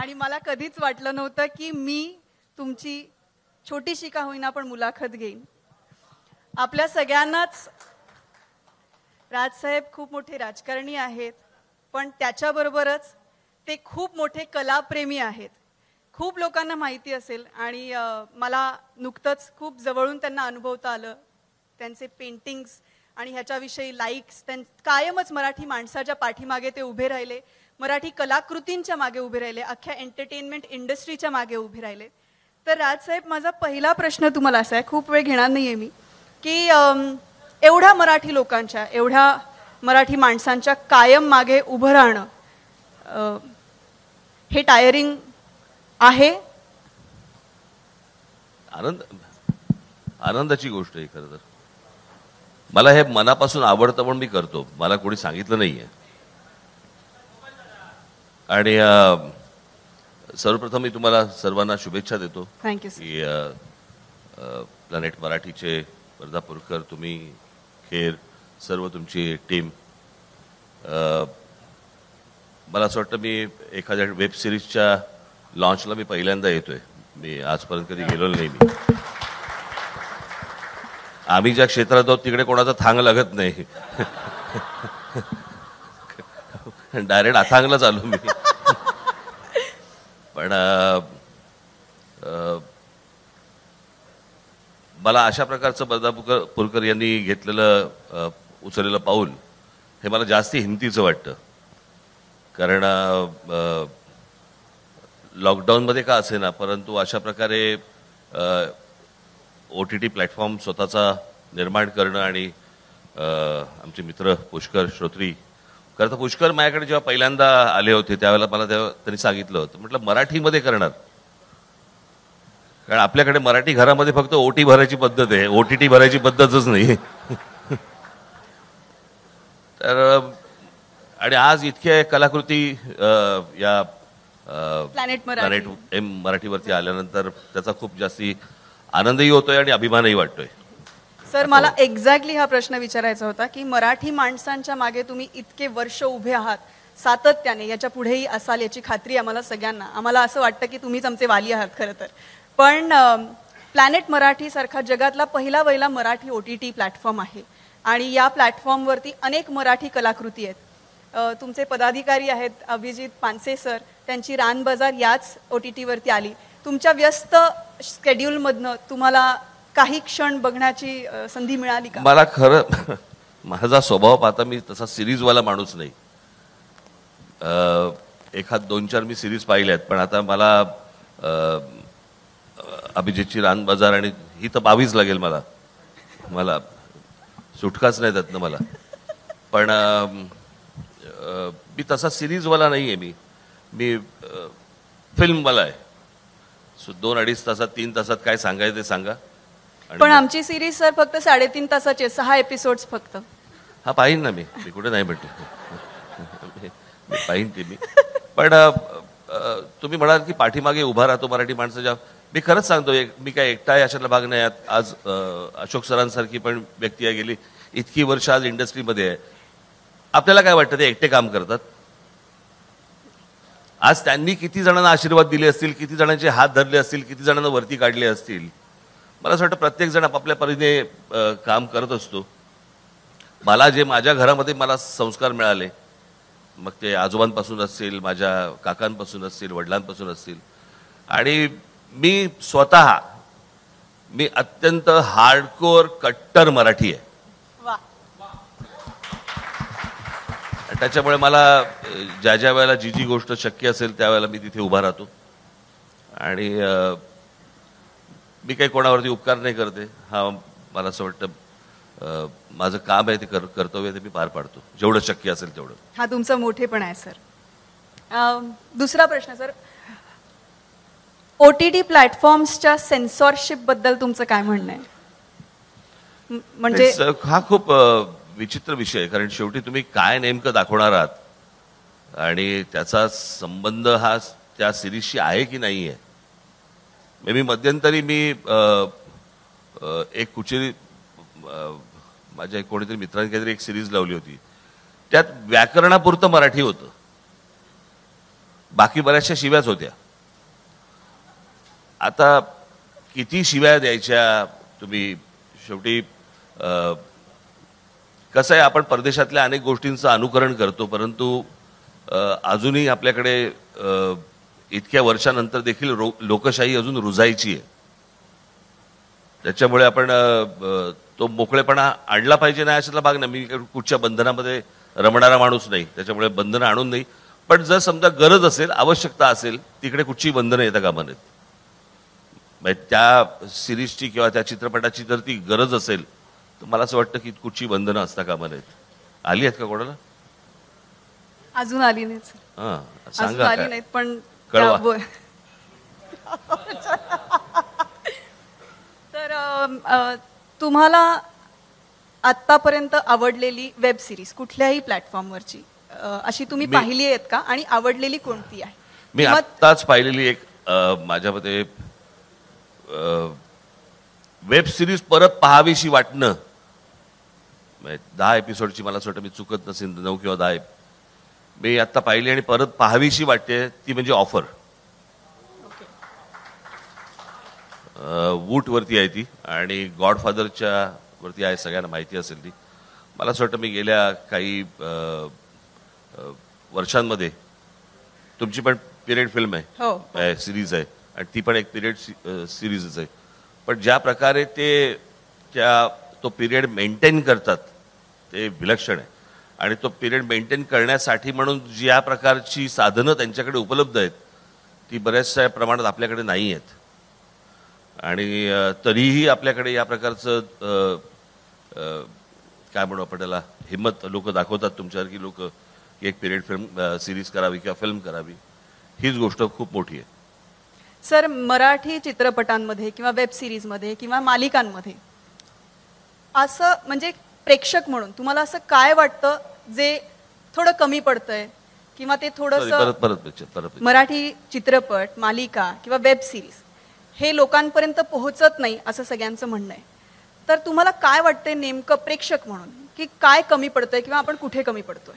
आणि मला कधीच वाटलं नव्हतं की मी तुमची छोटीशी का होईना पण मुलाखत घेईन. आपल्या सगळ्यांनाच राजसाहेब खूप मोठे राजकारणी आहेत पण त्याच्याबरोबरच ते खूप मोठे कलाप्रेमी आहेत. खूप लोकांना माहिती असेल आणि मला नुकतंच खूप जवळून त्यांना अनुभवता आलं. त्यांचे पेंटिंग्स आणि ह्याच्याविषयी लाईक्स त्यां कायमच मराठी माणसाच्या पाठीमागे ते उभे राहिले. मराठी कलाकृतींच्या मागे उभे राहिले अख्ख्या एंटरटेनमेंट इंडस्ट्रीच्या मागे उभे राहिले. तर राजसाहेब माझा पहिला प्रश्न तुम्हाला असा आहे खूप वेळ घेणार नाही आहे मी की एवढ्या मराठी लोकांच्या एवढ्या मराठी माणसांच्या कायम मागे उभं राहणं हे टायरिंग आहे? आनंद आनंदाची गोष्ट आहे खरं तर. मला हे मनापासून आवडतं पण मी करतो. मला कोणी सांगितलं नाही आहे आणि सर्वप्रथम मी तुम्हाला सर्वांना शुभेच्छा देतो. थँक्यू की प्लॅनेट मराठीचे वर्धा पुरकर तुम्ही खेर सर्व तुमची टीम. मला असं वाटतं मी एखाद्या वेब सिरीजच्या लॉन्चला मी पहिल्यांदा येतोय. मी आजपर्यंत कधी गेलो नाही मी. आम्ही ज्या क्षेत्रात आहोत तिकडे कोणाचा थांग लागत नाही. डायरेक्ट अथांगलाच आलो मी. पण मला अशा प्रकारचं बरदा पुरकर यांनी घेतलेलं उचललेलं पाऊल हे मला जास्ती हिमतीचं वाटतं. कारण लॉकडाऊनमध्ये का असेना परंतु अशा प्रकारे ओ टी टी प्लॅटफॉर्म स्वतःचा निर्माण करणं आणि आमचे मित्र पुष्कर श्रोत्री खरं तर पुष्कर माझ्याकडे जेव्हा पहिल्यांदा आले होते त्यावेळेला मला तेव्हा त्यांनी सांगितलं होतं. म्हटलं मराठीमध्ये करणार. कारण आपल्याकडे मराठी घरामध्ये फक्त ओटी भरायची पद्धत आहे. ओटीटी भरायची पद्धतच नाही. तर आणि आज इतक्या कलाकृती या मराठी. एम मराठीवरती आल्यानंतर त्याचा खूप जास्ती आनंदही होतोय आणि अभिमानही वाटतोय. सर मला एक्झॅक्टली हा प्रश्न विचारायचा होता की मराठी माणसांच्या मागे तुम्ही इतके वर्ष उभे आहात सातत्याने याच्या पुढेही असाल याची खात्री आम्हाला सगळ्यांना. आम्हाला असं वाटतं की तुम्हीच आमचे वाली आहात खरं तर. पण प्लॅनेट मराठी सारखा जगातला पहिला वहिला Marathi O T T platform आहे. आणि या प्लॅटफॉर्मवरती अनेक मराठी कलाकृती आहेत. तुमचे पदाधिकारी आहेत अभिजित पानसे सर त्यांची रान बाजार याच ओ टी टीवरती आली. तुमच्या व्यस्त स्केड्यूलमधनं तुम्हाला काही क्षण बघण्याची संधी मिळाली का? मला खरं माझा स्वभाव पाहता मी तसा सिरीजवाला माणूस नाही. एखाद दोन चार मी सिरीज पाहिल्यात पण आता मला अभिजितची रान बाजार आणि ही तर बावीस लागेल मला. मला सुटकाच नाही त्यातनं मला. पण मी तसा सिरीजवाला नाही आहे मी मी फिल्मवाला आहे. सो दोन अडीच तासात तीन तासात काय सांगायचं ते सांगा. पण आमची सिरीज सर फक्त साडेतीन तासाची सहा एपिसोड्स फक्त. हा पाहिन ना मी. मी कुठे नाही म्हटलं. मी पाहिन ते मी. पण तुम्ही म्हणाल की पाठीमागे उभा राहतो मराठी माणसाच्या मी खरंच सांगतो एक मी काय एकटा आहे अशातला भाग नाही. आज अशोक सरांसारखी पण व्यक्ती आहे गेली. इतकी वर्ष आज इंडस्ट्रीमध्ये आहे. आपल्याला काय वाटतं ते एकटे काम करतात? आज त्यांनी किती जणांना आशीर्वाद दिले असतील किती जणांचे हात धरले असतील किती जणांना वरती काढले असतील? मला असं वाटतं प्रत्येक जण आपापल्या परीने काम करत असतो. मला जे माझ्या घरामध्ये मला संस्कार मिळाले मग ते आजोबांपासून असतील माझ्या काकांपासून असतील वडिलांपासून असतील आणि मी स्वतः मी अत्यंत हार्डकोर कट्टर मराठी आहे. त्याच्यामुळे मला ज्या ज्या वेळेला जी जी गोष्ट शक्य असेल त्यावेळेला मी तिथे उभा राहतो. आणि मी काही कोणावरती उपकार नाही करते. हा मला असं वाटतं माझं काम आहे ते कर कर्तव्य ते मी पार पाडतो. जेवढं शक्य असेल तेवढं. हा तुमचा मोठेपण आहे सर. दुसरा प्रश्न सर. ओ टी टी प्लॅटफॉर्म्सच्या सेन्सॉरशिपबद्दल तुमचं काय म्हणणं आहे? म्हणजे हा खूप विचित्र विषय आहे कारण शेवटी तुम्ही काय नेमकं दाखवणार आहात आणि त्याचा संबंध हा त्या सिरीजशी आहे की नाही आहे? मे बी मध्यंतरी मी एक कुठची माझ्या कोणीतरी मित्रांनी काहीतरी एक सिरीज लावली होती. त्यात व्याकरणापुरतं मराठी होतं. बाकी बऱ्याचशा शिव्याच होत्या. आता किती शिव्या द्यायच्या तुम्ही शेवटी कसं आहे आपण परदेशातल्या अनेक गोष्टींचं अनुकरण करतो परंतु अजूनही आपल्याकडे इतक्या वर्षानंतर देखील लोकशाही अजून रुजायची आहे. त्याच्यामुळे आपण तो मोकळेपणा आणला पाहिजे नाही अशातला भाग नाही. मी कुठच्या बंधनामध्ये रमणारा माणूस नाही. त्याच्यामुळे बंधनं आणून नाही. पण जर समजा गरज असेल आवश्यकता असेल तिकडे कुठची बंधनं येता कामा नयेत. म्हणजे त्या सिरीजची किंवा त्या चित्रपटाची जर ती गरज असेल तर मला असं वाटतं की कुठची बंधनं असता कामा नयेत. आली आहेत का कोणाला? अजून आली नाही. हां सांगा आली काय? नाहीत पण कळवा. तर अ, तुम्हाला आतापर्यंत आवडलेली वेब सिरीज कुठल्याही प्लॅटफॉर्मवरची अ, अशी तुम्ही मी- पाहिली आहेत का? आणि आवडलेली कोणती आहे? मी किंवा आत्ताच पाहिलेली एक अ, माझ्या मते वेब सिरीज परत पहावीशी वाटणं. म्हणजे दहा एपिसोडची मला असं वाटतं मी चुकत नसेल नऊ किंवा दहा ep- मी आत्ता पाहिली आणि परत पहावीशी वाटते ती म्हणजे ऑफर वूटवरती आहे ती आणि गॉडफादरच्या वरती आहे सगळ्यांना माहिती असेल ती. मला असं वाटतं मी गेल्या काही वर्षांमध्ये तुमची पण पिरियड फिल्म आहे. हो. सिरीज आहे. आणि ती पण एक पिरियड सिरीजच आहे. पण ज्या प्रकारे ते त्या तो पिरियड मेंटेन करतात ते विलक्षण आहे. आणि तो पिरियड मेंटेन करण्यासाठी म्हणून ज्या प्रकारची साधनं त्यांच्याकडे उपलब्ध आहेत ती बऱ्याचशा प्रमाणात आपल्याकडे नाही आहेत. आणि तरीही आपल्याकडे या प्रकारचं काय म्हणू आपण त्याला हिंमत लोक दाखवतात तुमच्यावर की लोक एक पिरियड फिल्म सिरीज करावी किंवा फिल्म करावी हीच गोष्ट खूप मोठी आहे. सर मराठी चित्रपटांमध्ये किंवा वेब सिरीजमध्ये किंवा मालिकांमध्ये असं म्हणजे प्रेक्षक म्हणून. तुम्हाला असं काय वाटतं जे थोडं कमी पडतंय? किंवा ते थोडंसं. मराठी चित्रपट मालिका किंवा वेब सिरीज हे लोकांपर्यंत पोहोचत नाही असं सगळ्यांचं म्हणणं आहे. तर तुम्हाला काय वाटतंय नेमकं प्रेक्षक म्हणून? की काय कमी पडतंय किंवा आपण कुठे कमी पडतोय?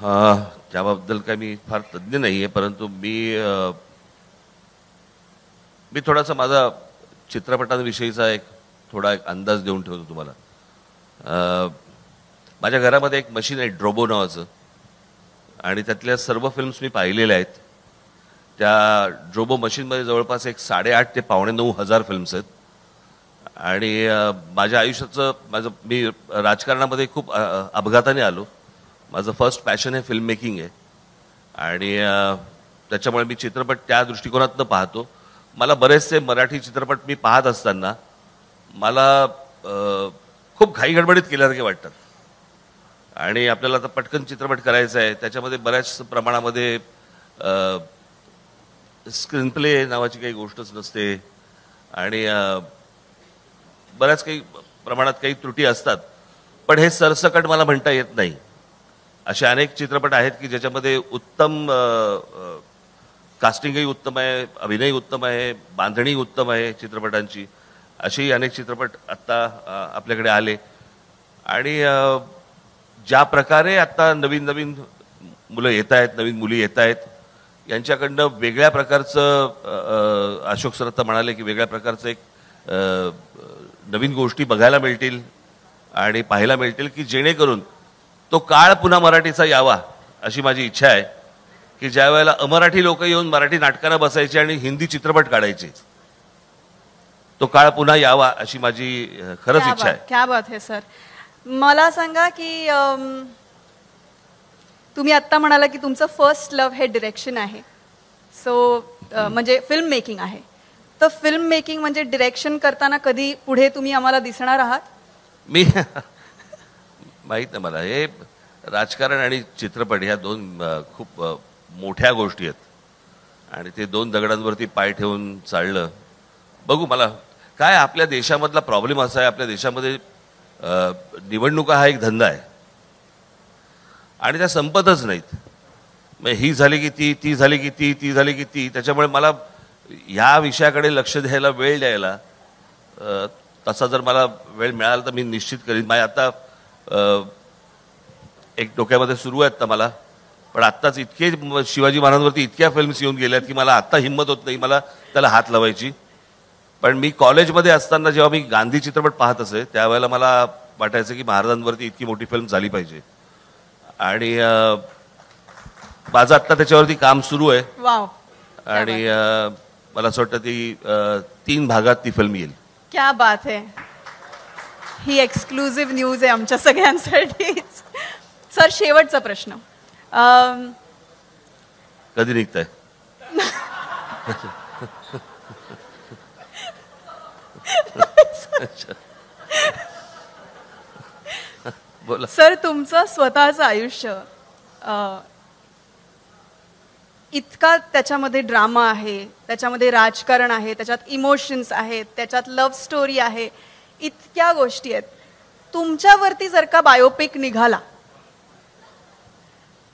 हा, त्याबद्दल काय मी फार तज्ज्ञ नाही आहे परंतु मी मी थोडासा माझा चित्रपटांविषयीचा एक थोडा एक अंदाज देऊन ठेवतो तुम्हाला. माझ्या घरामध्ये एक मशीन आहे ड्रोबो नावाचं. आणि त्यातल्या सर्व फिल्म्स मी पाहिलेल्या आहेत. त्या ड्रोबो मशीनमध्ये जवळपास एक साडेआठ ते पावणे नऊ हजार फिल्म्स आहेत. आणि माझ्या आयुष्याचं माझं मी राजकारणामध्ये खूप अपघाताने आलो. माझं फर्स्ट पॅशन हे फिल्म मेकिंग आहे. आणि त्याच्यामुळे मी चित्रपट त्या दृष्टिकोनातनं पाहतो. मला बरेचसे मराठी चित्रपट मी पाहत असताना मला खूप घाई गडबडीत केल्यासारखे वाटतात. आणि आपल्याला आता पटकन चित्रपट करायचा आहे. त्याच्यामध्ये बऱ्याच प्रमाणामध्ये स्क्रीनप्ले नावाची काही गोष्टच नसते. आणि बऱ्याच काही प्रमाणात काही त्रुटी असतात. पण हे सरसकट मला म्हणता येत नाही. असे अनेक चित्रपट आहेत की ज्याच्यामध्ये उत्तम कास्टिंगही उत्तम आहे अभिनय उत्तम आहे बांधणी उत्तम आहे चित्रपटांची. असेही अनेक चित्रपट आत्ता आपल्याकडे आले. आणि ज्या प्रकारे आत्ता नवीन नवीन मुलं येत आहेत नवीन मुली येत आहेत यांच्याकडनं वेगळ्या प्रकारचं अशोक सर म्हणाले की वेगळ्या प्रकारचं एक नवीन गोष्टी बघायला मिळतील आणि पाहायला मिळतील की जेणेकरून तो काळ पुन्हा मराठीचा यावा अशी माझी इच्छा आहे. की ज्या वेळेला अमराठी लोक येऊन मराठी नाटकांना बसायचे आणि हिंदी चित्रपट काढायचे. तो काळ पुन्हा यावा अशी माझी खरंच इच्छा आहे. क्या बात है सर. मला सांगा की तुम्ही आत्ता म्हणाला की तुमचं फर्स्ट लव्ह हे डिरेक्शन आहे. सो म्हणजे फिल्म मेकिंग आहे. तर फिल्म मेकिंग म्हणजे डिरेक्शन करताना कधी पुढे तुम्ही आम्हाला दिसणार आहात? मी माहीत नाही मला. हे राजकारण आणि चित्रपट ह्या दोन खूप मोठ्या गोष्टी आहेत. आणि ते दोन दगडांवरती पाय ठेवून चाललं. बघू मला काय आपल्या देशामधला प्रॉब्लेम असा आहे आपल्या देशामध्ये निवडणुका हा एक धंदा आहे. आणि त्या संपतच नाहीत. मग ही झाली की ती ती झाली की ती ती झाली की ती. त्याच्यामुळे मला ह्या विषयाकडे लक्ष द्यायला वेळ द्यायला तसा जर मला वेळ मिळाला तर मी निश्चित करीन. माझ्या आता एक डोक्यामध्ये सुरू आहेत तर मला. पण आत्ताच इतके शिवाजी महाराजांवरती इतक्या फिल्म्स येऊन गेल्यात की मला आत्ता हिंमत होत नाही. मला त्याला हात लावायची. पण मी कॉलेजमध्ये असताना जेव्हा मी गांधी चित्रपट पाहत असे त्यावेळेला मला वाटायचं की महाराजांवरती इतकी मोठी फिल्म झाली पाहिजे. आणि माझं आत्ता त्याच्यावरती काम सुरू आहे. वाव. आणि मला असं वाटतं ती तीन भागात ती फिल्म येईल. क्या बात है. ही एक्सक्लुझिव्ह न्यूज आहे आमच्या सगळ्यांसाठीच. सर शेवटचा प्रश्न. कधी निघताय? बोला. सर तुमचं स्वतःचं आयुष्य अ, इतका त्याच्यामध्ये ड्रामा आहे त्याच्यामध्ये राजकारण आहे त्याच्यात इमोशन्स आहेत त्याच्यात लव्ह स्टोरी आहे इतक्या गोष्टी आहेत. तुमच्यावरती जर का बायोपिक निघाला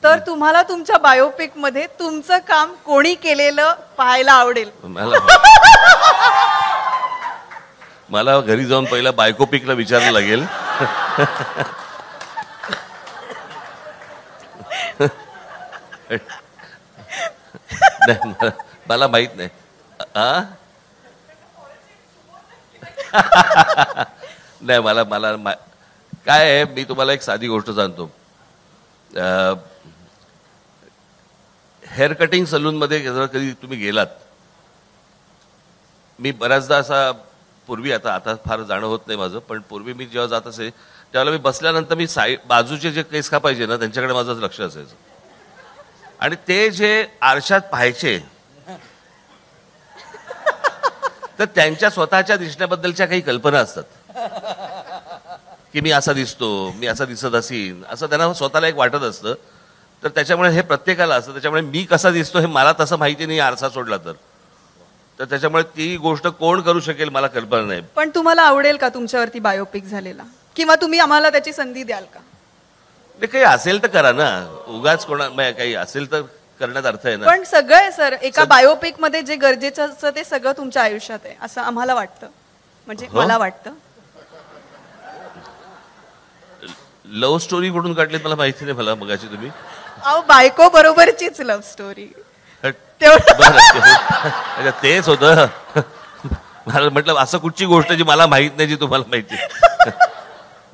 तर तुम्हाला तुमच्या बायोपिकमध्ये तुमचं काम कोणी केलेलं पाहायला आवडेल. मला मला घरी जाऊन पहिला बायको पिकला विचारायला लागेल. नाही मला- माहीत नाही. आ? नाही मला मला मा- काय आहे मी तुम्हाला एक साधी गोष्ट सांगतो. हेअर कटिंग सलूनमध्ये जर कधी तुम्ही गेलात मी बऱ्याचदा असा पूर्वी आता आता फार जाणं होत नाही माझं पण पूर्वी मी जेव्हा जात असे त्यावेळेला मी बसल्यानंतर मी साई बाजूचे जे केस कापायचे ना त्यांच्याकडे माझं लक्ष असायचं. आणि ते जे आरशात पाहायचे तर त्यांच्या स्वतःच्या दिसण्याबद्दलच्या काही कल्पना असतात. की मी असा दिसतो मी असा दिसत असीन असं त्यांना स्वतःला एक वाटत असतं. तर त्याच्यामुळे हे प्रत्येकाला असतं त्याच्यामुळे मी कसा दिसतो हे मला तसं माहिती नाही आरसा सोडला तर. तर त्याच्यामुळे ती गोष्ट कोण करू शकेल मला कल्पना नाही. पण तुम्हाला आवडेल का तुमच्यावरती बायोपिक झालेला? किंवा तुम्ही आम्हाला त्याची संधी द्याल का? नाही, काही असेल तर करा ना. उगाच कोणा म्हणजे काही असेल तर करण्यात अर्थ आहे ना. पण सगळं सर एका बायोपिकमध्ये जे गरजेचं असतं ते सगळं तुमच्या आयुष्यात आहे असं आम्हाला वाटतं. म्हणजे हो? मला वाटतं. लव्ह स्टोरी कुठून काढलीत मला माहिती नाही मला मगाची तुम्ही. अहो बायको बरोबरचीच लव्ह स्टोरी. तेवढं. बरं तेच होतं. मला म्हटलं असं कुठची गोष्ट जी मला माहीत नाही जी तुम्हाला माहिती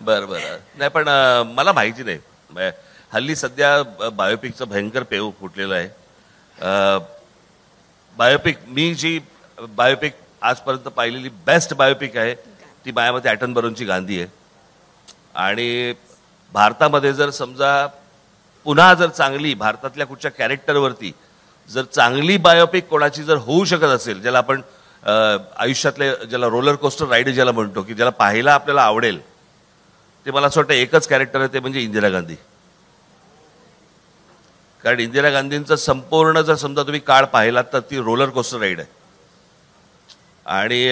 बरं बरं. नाही पण मला माहिती नाही. म्हणजे, हल्ली सध्या बायोपिकचं भयंकर पेव फुटलेलं आहे. बायोपिक मी जी बायोपिक आजपर्यंत पाहिलेली बेस्ट बायोपिक आहे ती मायामध्ये ॲटनबरोनची गांधी आहे. आणि भारतामध्ये जर समजा पुन्हा जर चांगली भारतातल्या कुठच्या कॅरेक्टरवरती जर चांगली बायोपिक कोणाची जर होऊ शकत असेल ज्याला आपण आयुष्यातले ज्याला रोलर कोस्टर राईड ज्याला म्हणतो की ज्याला पाहायला आपल्याला आवडेल ते मला असं वाटतं एकच कॅरेक्टर आहे ते म्हणजे इंदिरा गांधी. कारण इंदिरा गांधींचं संपूर्ण जर समजा तुम्ही काळ पाहिलात तर ती रोलर कोस्टर राईड आहे. आणि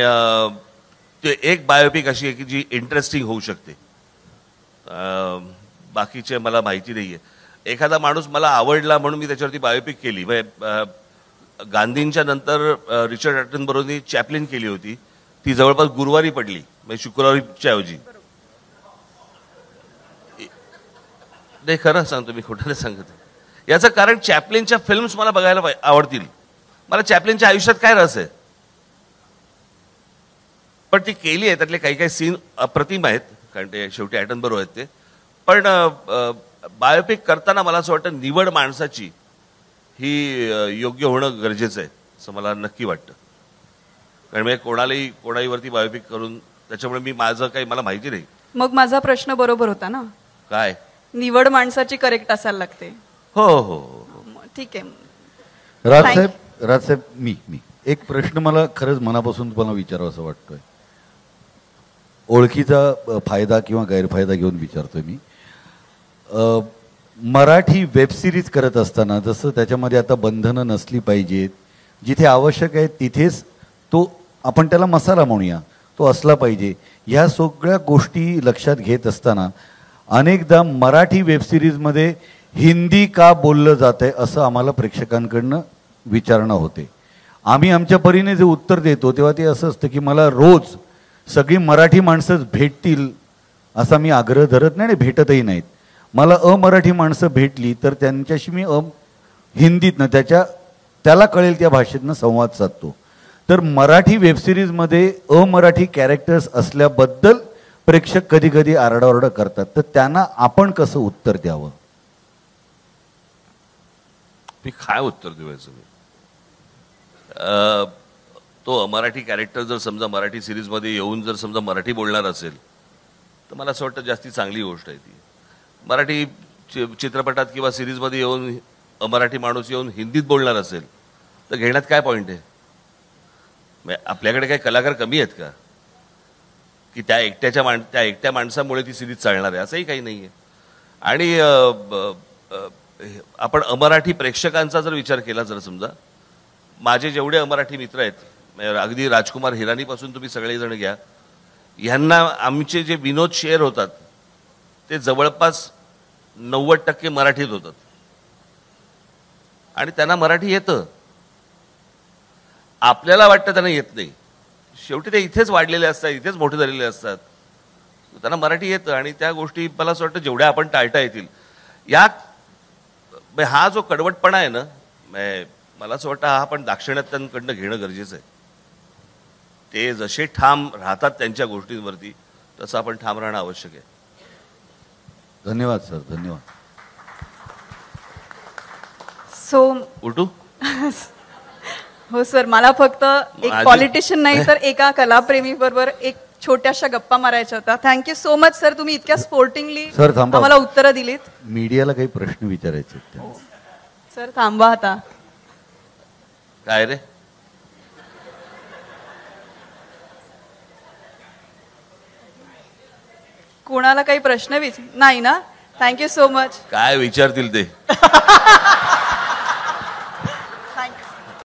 ते एक बायोपिक अशी आहे की जी इंटरेस्टिंग होऊ शकते. बाकीचे मला माहिती नाही आहे एखादा माणूस मला आवडला म्हणून मी त्याच्यावरती बायोपिक केली. म्हणजे गांधींच्या नंतर रिचर्ड ॲटन बरोबर चॅपलिन केली होती. ती जवळपास गुरुवारी पडली म्हणजे शुक्रवारीच्या ऐवजी. नाही खरं सांगतो मी खोटं नाही सांगत. याचं कारण चॅपलिनच्या फिल्म्स मला बघायला आवडतील. मला चॅपलिनच्या आयुष्यात काय रस आहे? पण ती केली आहे त्यातले काही काही सीन अप्रतिम आहेत कारण ते शेवटी ॲटन बरोबर आहेत ते. पण बायोपिक करताना मला असं वाटतं निवड माणसाची ही योग्य होणं गरजेचं आहे असं मला नक्की वाटतं. कारण म्हणजे कोणालाही कोणाहीवरती बायोपिक करून त्याच्यामुळे मी माझं काही मला माहिती नाही. मग माझा प्रश्न बरोबर होता ना? काय? निवड माणसाची करेक्ट असायला लागते. हो हो हो हो. म- ठीक आहे. राजसाहेब राजसाहेब मी मी. एक प्रश्न मला खरंच मनापासून तुम्हाला विचारावं असं वाटतोय. ओळखीचा फायदा किंवा गैरफायदा घेऊन विचारतोय मी. मराठी वेबसिरीज करत असताना जसं त्याच्यामध्ये आता बंधनं नसली पाहिजेत जिथे आवश्यक आहे तिथेच तो आपण त्याला मसाला म्हणूया तो असला पाहिजे. ह्या सगळ्या गोष्टी लक्षात घेत असताना अनेकदा मराठी वेब सिरीजमध्ये हिंदी का बोललं जात आहे असं आम्हाला प्रेक्षकांकडनं विचारणं होते. आम्ही आमच्या परीने जे उत्तर देतो तेव्हा ते असं असतं की मला रोज सगळी मराठी माणसंच भेटतील असा मी आग्रह धरत नाही आणि भेटतही नाहीत. मला अमराठी माणसं भेटली तर त्यांच्याशी मी अ हिंदीतनं त्याच्या त्याला कळेल त्या भाषेतनं संवाद साधतो. तर मराठी वेबसिरीजमध्ये अमराठी कॅरेक्टर्स असल्याबद्दल प्रेक्षक कधी कधी आरडाओरडा करतात. तर त्यांना आपण कसं उत्तर द्यावं? मी काय उत्तर देऊ मी अं, तो मराठी कॅरेक्टर जर समजा मराठी सिरीजमध्ये येऊन जर समजा मराठी बोलणार असेल तर मला असं वाटतं जास्ती चांगली गोष्ट आहे ती. मराठी चि- चित्रपटात किंवा सिरीजमध्ये येऊन मराठी माणूस येऊन हिंदीत बोलणार असेल तर घेण्यात काय पॉईंट आहे? म्हणजे आपल्याकडे काही कलाकार कमी आहेत का? की त्या एकट्याच्या माण त्या एकट्या माणसामुळे ती सिरीज चालणार आहे असंही काही नाही आहे आणि आपण अमराठी प्रेक्षकांचा जर विचार केला जर समजा माझे जेवढे अमराठी मित्र आहेत अगदी राजकुमार हिरानीपासून तुम्ही सगळेजण घ्या ह्यांना आमचे जे विनोद शेअर होतात ते जवळपास नव्वद टक्के मराठीत होतात. आणि त्यांना मराठी येतं. आपल्याला वाटतं त्यांना येत नाही. शेवटी ते इथेच वाढलेले असतात इथेच मोठे झालेले असतात. त्यांना मराठी येतं आणि त्या गोष्टी मला असं वाटतं जेवढ्या आपण टाळता येतील. या म्हणजे हा जो कडवटपणा आहे ना म्हणजे मला असं वाटतं हा आपण दाक्षिणात्यांकडनं घेणं गरजेचं आहे. ते जसे ठाम राहतात त्यांच्या गोष्टींवरती तसं आपण ठाम राहणं आवश्यक आहे. धन्यवाद सर. धन्यवाद. सो उलटू? हो सर. मला फक्त एक पॉलिटिशियन नाही तर एका कलाप्रेमी बरोबर एक छोट्याशा गप्पा मारायच्या होत्या. थँक्यू सो मच सर तुम्ही इतक्या स्पोर्टिंगली Sir, थांबा. आम्हाला उत्तरं दिलीत. मीडियाला काही प्रश्न विचारायचे आहेत. सर थांबा आता. काय रे? कोणाला काही प्रश्न विच नाही ना? थँक्यू सो मच काय विचारतील ते?